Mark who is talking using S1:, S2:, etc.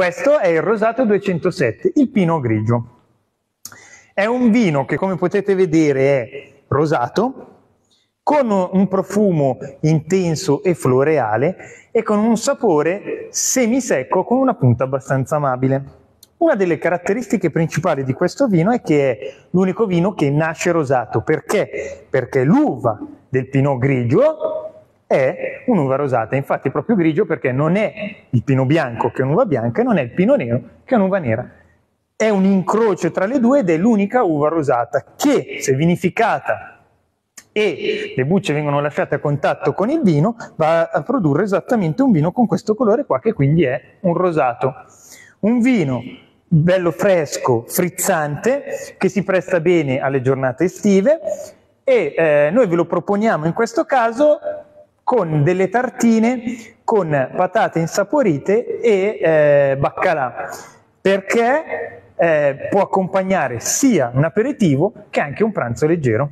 S1: Questo è il Rosato 207, il Pino Grigio. È un vino che come potete vedere è rosato, con un profumo intenso e floreale e con un sapore semisecco con una punta abbastanza amabile. Una delle caratteristiche principali di questo vino è che è l'unico vino che nasce rosato. Perché? Perché l'uva del Pinot Grigio è un'uva rosata, infatti è proprio grigio perché non è il pino bianco che è un'uva bianca e non è il pino nero che è un'uva nera. È un incrocio tra le due ed è l'unica uva rosata che, se vinificata e le bucce vengono lasciate a contatto con il vino, va a produrre esattamente un vino con questo colore qua che quindi è un rosato. Un vino bello fresco, frizzante, che si presta bene alle giornate estive e eh, noi ve lo proponiamo in questo caso con delle tartine con patate insaporite e eh, baccalà perché eh, può accompagnare sia un aperitivo che anche un pranzo leggero.